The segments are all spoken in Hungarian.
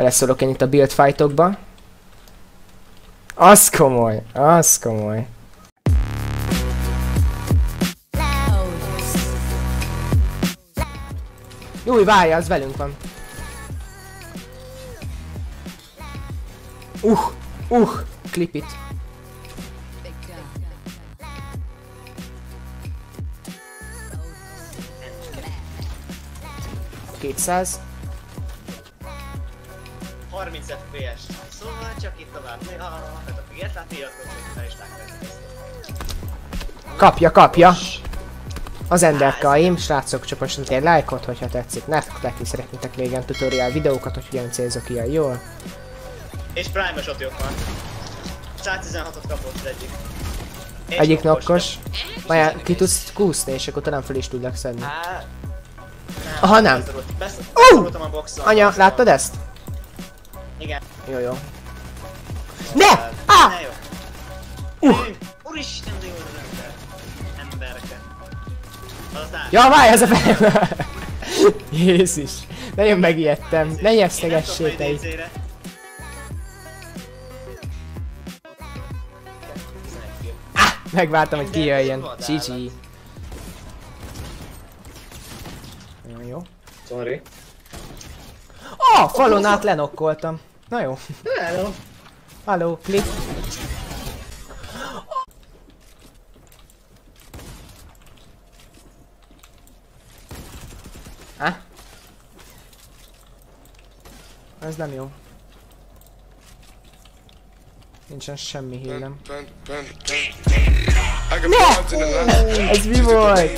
Beleszólok én itt a build fightokba. Az komoly, az komoly. Júj, várja, az velünk van. Uh, uh, clip it. Kétszáz. 30 FPS. Szóval csak itt tovább. Ja, hát a Fiat iratkozott, fel is Kapja, kapja. Az enderkaim, srácok csoportosan egy lájkot, hogyha tetszik. Nektek is szeretnétek régen tutorial videókat, hogy hogyan célzok ilyen jól. És Prime-os ott van. 116-ot kapott az egyik. És Egyik nokkos. Majd ki tudsz kúszni, és akkor talán fel is tudlak szedni. Á, Aha, nem. a boxon. Anya, láttad ezt? Jó, jó. Ne! Á! Ne jó. Uh! Úristen, de jó az ember. Emberke. Ja, várj, ez a fel... Jézus. Nagyon megijedtem. Ne nyesztegessétek. DC-re. Megvártam, hogy kijöjjön. GG. Jó, jó. Sorry. Ah, falon át lenokkoltam. Na jó. Hello. Halló, klik. Ah. Ez nem jó. Nincsen semmi hílem. Ez mi volt?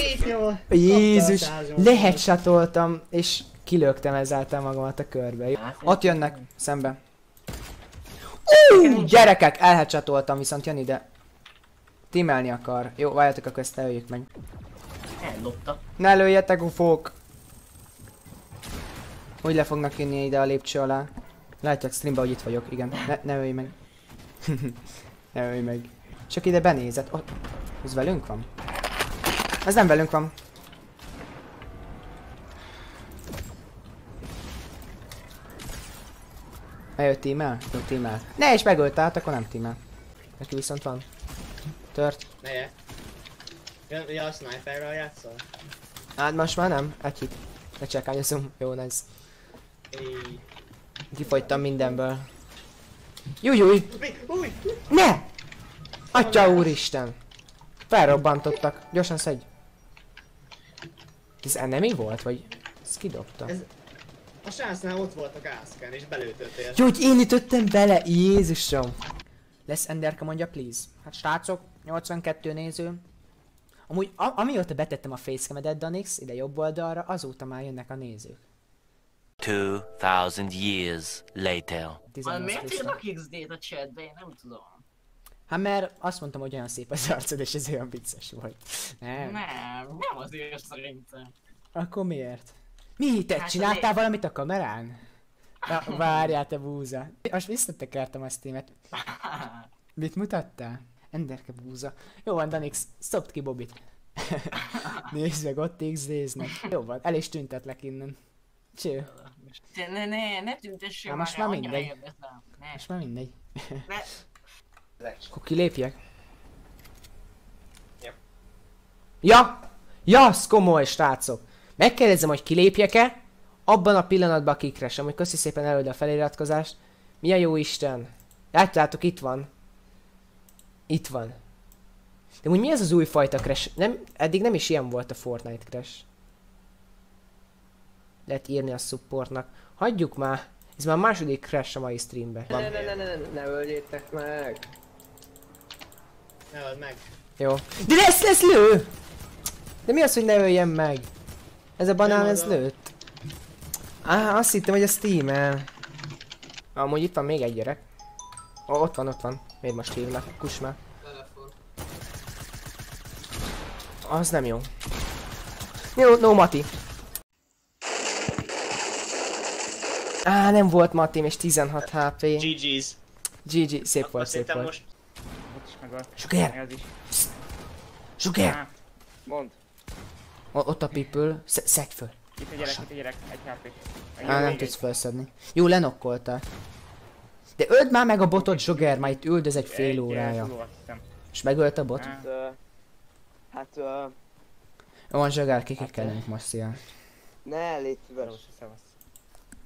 Jézus, leheadshotoltam, és kilöktem ezáltal magamat a körbe. Jó? Ott jönnek, szembe. Ú, gyerekek, elheadshotoltam, viszont jön ide. Timelni akar. Jó, várjatok, akkor ezt eljük meg. Ellopta. Ne lőjetek, ufók! Hogy le fognak jönni ide a lépcső alá? Látják streambe, hogy itt vagyok, igen. Ne, ne ölj meg. ne ölj meg. Csak ide benézett. Oh, ez velünk van? Ez nem velünk van. Eljött tímel? Jó, tímel. Ne, és megölt, tehát akkor nem tímel. Neki viszont van. Tört. Ne je. Ja, a sniperrel játszol? Hát most már nem, egy hit. Ne csekányozom, jó, nice. Kifogytam mindenből. Jújjúj! Ne! Atya úristen! Felrobbantottak. Gyorsan szedj. Ez enemy volt, vagy... Ezt kidobta. Ez- A srácnál ott volt a gázken, és belőtöltél. Jó, hogy én ütöttem bele, Jézusom! Lesz Enderka mondja, please. Hát srácok, 82 néző. Amúgy, a amióta betettem a facecamedet, Danix, ide jobb oldalra, azóta már jönnek a nézők. 2000 years later. 18 Miért írnak XD-t a chatbe? Én nem tudom. Hát mert azt mondtam, hogy olyan szép az arcod, és ez olyan vicces volt. Nem. Nem, nem azért szerintem. Akkor miért? Mi? Te Hát csináltál azért- valamit a kamerán? Na, várjál te búza. Most visszatekertem a steamet. Mit mutattál? Enderke búza. Jó van, Danix, szopd ki Bobit. Nézd meg, ott XD-znek. Jó van, el is tüntetlek innen. Cső. Ne, ne, ne tüntessél Na, most már, mindegy. Most már mindegy. Akkor kilépjek? Ja. Ja! Ja, komoly, srácok! Megkérdezem, hogy kilépjek-e? Abban a pillanatban kikresem, hogy köszi szépen előd a feliratkozást. Mi a jó Isten? Látjátok, itt van. Itt van. De úgy mi ez az új fajta crash? Nem, eddig nem is ilyen volt a Fortnite crash. Lehet írni a supportnak. Hagyjuk már. Ez már a második crash a mai streamben. Ne, ne, ne, ne, ne, ne öljétek meg! Ne öld meg. Jó. De lesz, lesz lő! De mi az, hogy ne öljem meg? Ez a banán, ez lőtt. Á, azt hittem, hogy a steam -el. Amúgy itt van még egy gyerek. Ó, ott van, ott van. Miért most hívnak? Kus már. Az nem jó. Jó, no Mati. Á, nem volt Matim, és 16 HP. GG's. GG, szép volt, szép volt. most. Ott is megvan. Ott a people. Sz- szedj föl. Itt egy gyerek, itt egy gyerek, egy HP. Á, nem tudsz felszedni. Jó, lenokkoltál. De öld már meg a botot, Jogger, már itt üldöz egy fél Egy, órája. És megölt a bot? Hát, hát Jó, van Jogger, kikikkelünk most, szia. ne, légy szíves.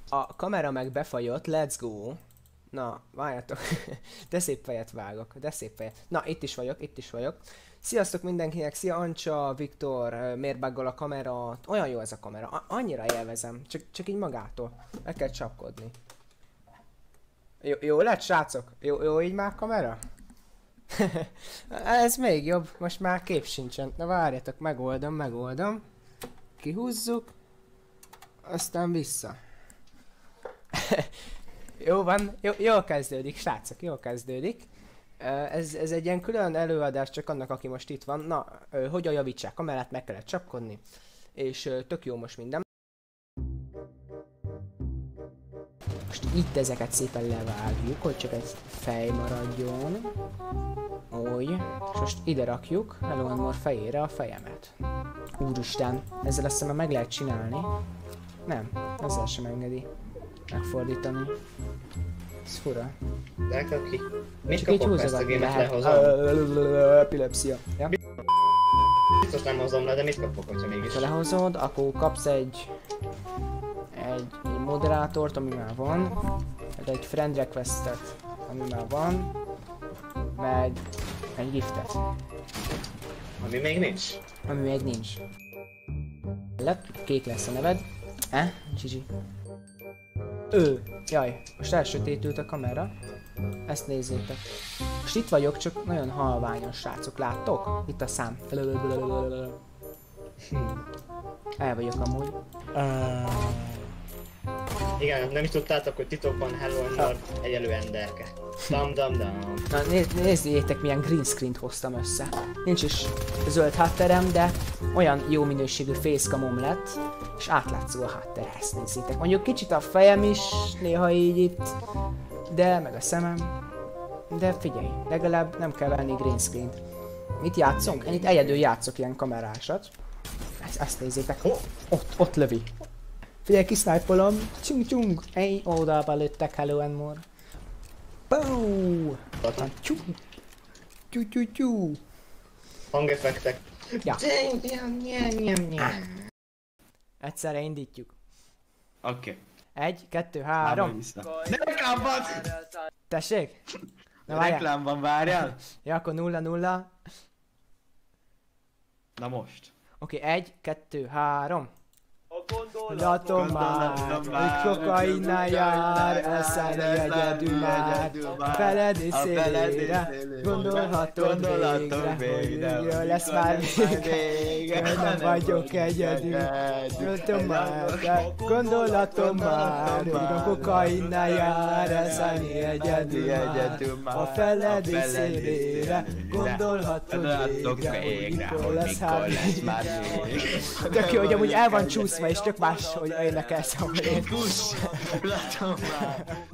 A kamera meg befagyott, let's go. Na, várjatok. De szép fejet vágok, de szép fejet. Na, itt is vagyok, itt is vagyok. Sziasztok mindenkinek, szia Ancsa, Viktor, miért a kamera? Olyan jó ez a kamera, A- annyira élvezem, csak, csak így magától. Meg kell csapkodni. Jó, jó lett, srácok? Jó, jó így már kamera? ez még jobb, most már kép sincsen. Na várjatok, megoldom, megoldom. Kihúzzuk. Aztán vissza. jó van, jó, jól kezdődik, srácok, jól kezdődik. Ez, ez egy ilyen külön előadás csak annak, aki most itt van. Na, ö, hogyan javítsák kamerát, meg kellett csapkodni. És tök jó most minden. Most itt ezeket szépen levágjuk, hogy csak egy fej maradjon. Úgy. És most ide rakjuk More fejére a fejemet. Úristen, ezzel azt hiszem meg lehet csinálni. Nem, ezzel sem engedi megfordítani. Ez fura. Rákap ki. Mit Csak így húzogatni lehet. Epilepsia. Ja. Biztos nem hozom le, de mit kapok, hogyha mégis? Ha lehozod, akkor kapsz egy, egy, egy moderátort, ami már van, meg egy friend requestet, ami már van, meg egy giftet, Ami még nincs. ami még nincs. Lett, kék lesz a neved. Eh? Gigi. Ő. Jaj, most elsötétült a kamera. Ezt nézzétek. Most itt vagyok, csak nagyon halványos srácok, láttok? Itt a szám. El vagyok amúgy. Igen, nem is tudtátok, hogy titokban Hello and More egyelő enderke. Dam dam dam. Na néz, nézzétek milyen green screen-t hoztam össze. Nincs is zöld hátterem, de olyan jó minőségű facecamom lett, és átlátszó a háttere, ezt nézzétek. Mondjuk kicsit a fejem is néha így itt, de meg a szemem. De figyelj, legalább nem kell venni green screen-t. Mit játszunk? Én itt egyedül játszok ilyen kamerásat. Ezt, ezt nézzétek. Ott, ott lövi. Figyelj, kisznájpolom. Csung csung. Ej, oldalba lőttek Hello and More. Bow! Aztán Csú! Csú csú csú! Hangeffektek. Ja. Nyam, nyam, nyam, nyam. Egyszerre indítjuk. Oké. Egy, kettő, Három. Ne van! Tessék? Na várjál. Reklám van, várjál! Ja, akkor nulla, nulla. Na most. Oké, egy, kettő, három. Gondolatom már, hogy kokainnál jár, elszállni egyedül már. A feledés szélére, gondolhatod végre, hogy jól lesz már vége. Nem vagyok egyedül, Gondolatom már, gondolatom már, hogy a kokainnál jár, elszállni egyedül már. A feledés szélére, gondolhatod végre, hogy mikor lesz már vége. Tök jó, hogy amúgy el van csúszva, és tök más, hogy énekelsz, ahogy én. Látom már!